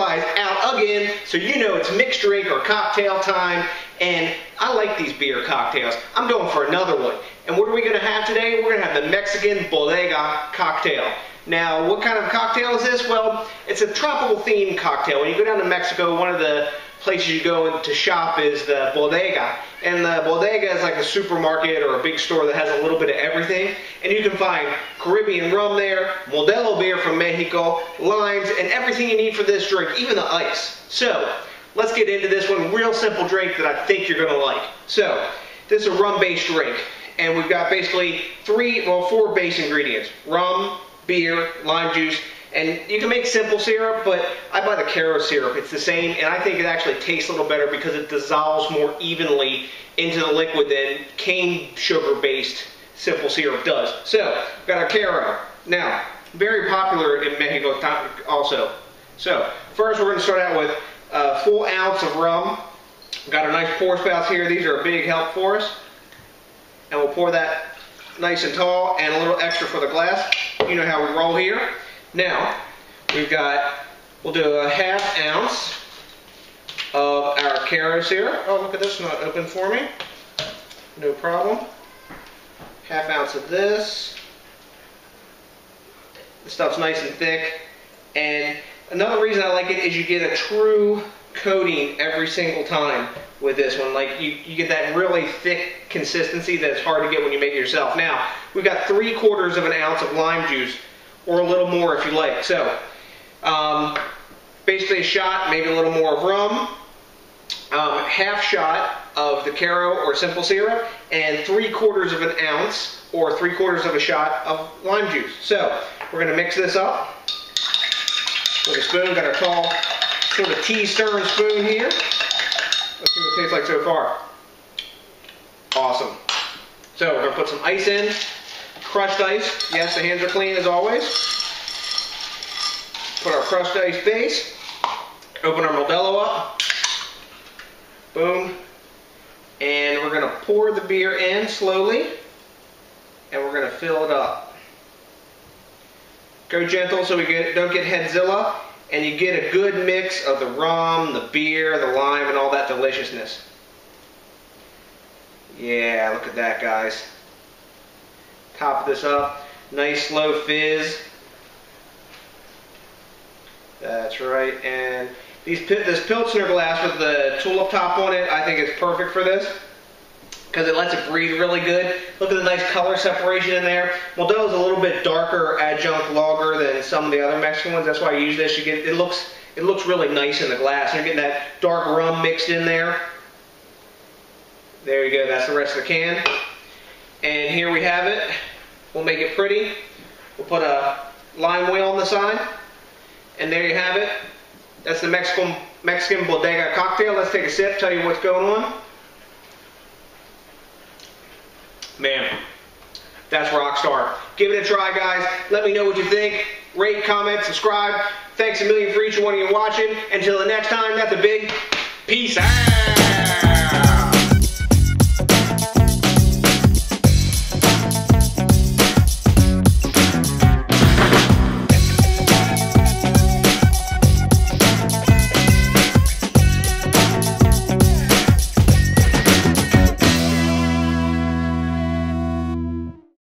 is out again, so you know it's mixed drink or cocktail time. And I like these beer cocktails. I'm going for another one. And what are we going to have today? We're going to have the Mexican Bodega cocktail. Now, what kind of cocktail is this? Well, it's a tropical themed cocktail. When you go down to Mexico, one of the places you go to shop is the bodega. And the bodega is like a supermarket or a big store that has a little bit of everything. And you can find Caribbean rum there, Modelo beer from Mexico, limes, and everything you need for this drink, even the ice. So, let's get into this one. Real simple drink that I think you're going to like. So, this is a rum-based drink. And we've got basically three, well, four base ingredients. Rum, beer, lime juice, and you can make simple syrup, but I buy the Karo syrup. It's the same, and I think it actually tastes a little better because it dissolves more evenly into the liquid than cane sugar-based simple syrup does. So, got our Karo. Now, very popular in Mexico also. So, first we're going to start out with a full ounce of rum. Got our nice pour spouts here. These are a big help for us. And we'll pour that nice and tall and a little extra for the glass. You know how we roll here. Now, we've got, we'll do a half ounce of our Karo here. Oh, look at this, not open for me. No problem. Half ounce of this. The stuff's nice and thick. And another reason I like it is you get a true coating every single time with this one. Like you, you get that really thick consistency that's hard to get when you make it yourself. Now, we've got three quarters of an ounce of lime juice, or a little more if you like. So, um, basically a shot, maybe a little more of rum, um, half shot of the Karo or simple syrup, and three quarters of an ounce or three quarters of a shot of lime juice. So, we're going to mix this up with a spoon. Got our tall sort of tea stirring spoon here. Let's see what it tastes like so far. Awesome. So we're going to put some ice in. Crushed ice. Yes, the hands are clean as always. Put our crushed ice base. Open our Modelo up. Boom. And we're going to pour the beer in slowly. And we're going to fill it up. Go gentle so we get, don't get headzilla and you get a good mix of the rum, the beer, the lime, and all that deliciousness. Yeah, look at that, guys. Top this up. Nice slow fizz. That's right. And these this Pilsner glass with the tulip top on it, I think is perfect for this because it lets it breathe really good. Look at the nice color separation in there. Modelo is a little bit darker adjunct lager than some of the other Mexican ones. That's why I use this. You get it looks it looks really nice in the glass. You're getting that dark rum mixed in there. There you go. That's the rest of the can. And here we have it. We'll make it pretty. We'll put a lime wheel on the side. And there you have it. That's the Mexican Mexican Bodega cocktail. Let's take a sip, tell you what's going on. Man, that's Rockstar. Give it a try, guys. Let me know what you think. Rate, comment, subscribe. Thanks a million for each one of you watching. Until the next time, that's a big peace out.